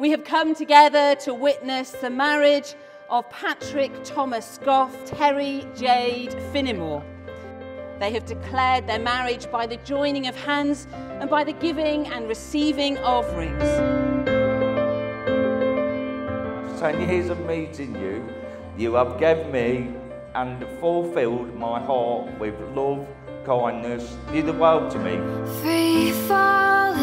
We have come together to witness the marriage of Patrick Thomas Goff, Terri Jade Finnimore. They have declared their marriage by the joining of hands and by the giving and receiving of rings. Ten years of meeting you, you have given me and fulfilled my heart with love, kindness, did the world to me. Free fall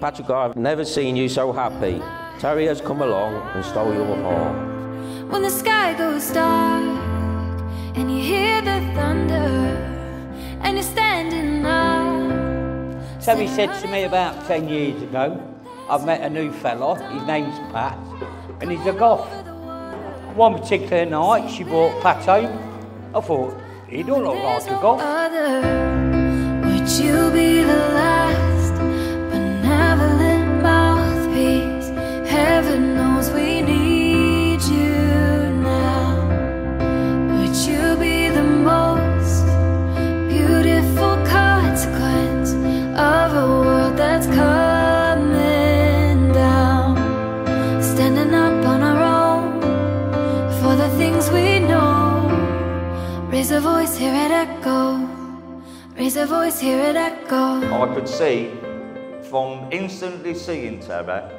Patrick, I've never seen you so happy. Terri has come along and stole your heart. When the sky goes dark and you hear the thunder and you're standing up. Terri said to me about 10 years ago, I've met a new fella, his name's Pat, and he's a goth. One particular night, she brought Pat home. I thought, he don't look like a goth. Other, would you be the Raise a voice, hear it echo. Raise a voice, hear it echo. I could see from instantly seeing Terri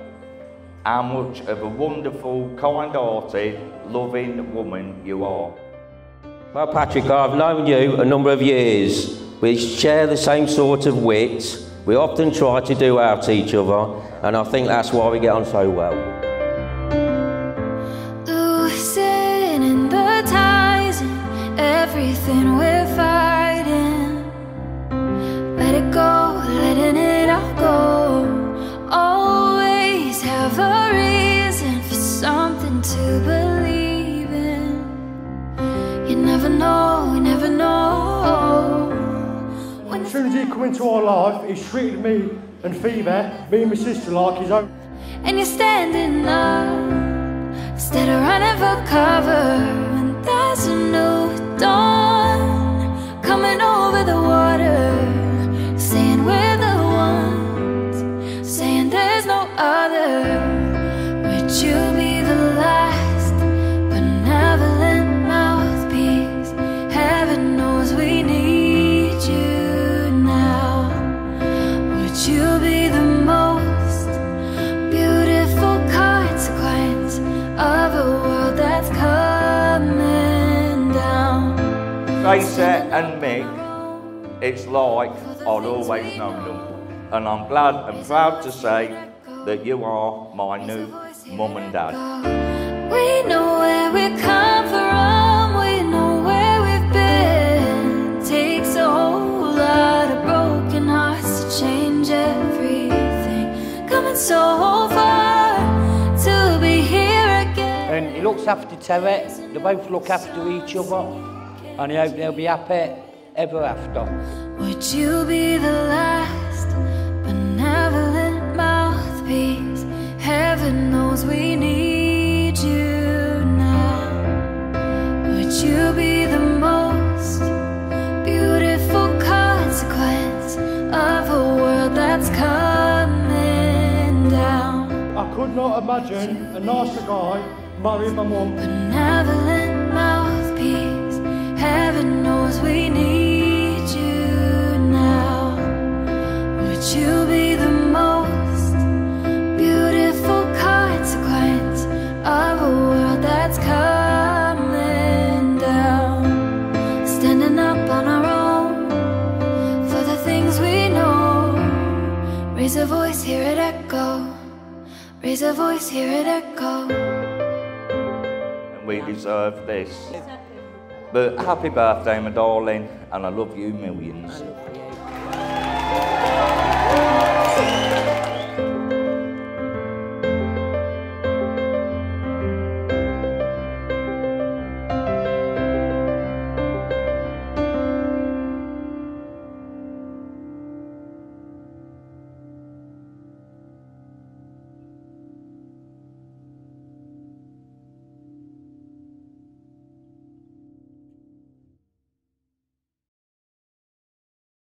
how much of a wonderful, kind-hearted, loving woman you are. Well, Patrick, I've known you a number of years. We share the same sort of wit. We often try to do out each other, and I think that's why we get on so well. Soon as he come into our life, he's treated me and Phoebe, me and my sister, like his own. and you're standing up instead of running for cover. Tracy and Mick, it's like I'd always known them. And I'm glad and proud to say that you are my new mum and dad. We know where we come from, we know where we've been. Takes a whole lot of broken hearts to change everything. Coming so far to be here again. And he looks after Terri, they both look after each other, and I hope they'll be happy ever after. Would you be the last benevolent mouthpiece? Heaven knows we need you now. Would you be the most beautiful consequence of a world that's coming down? I could not imagine a nicer guy marrying my mum. Benevolent Raise a voice, hear it echo. Raise a voice, hear it echo. And we deserve this. But happy birthday, my darling, and I love you millions.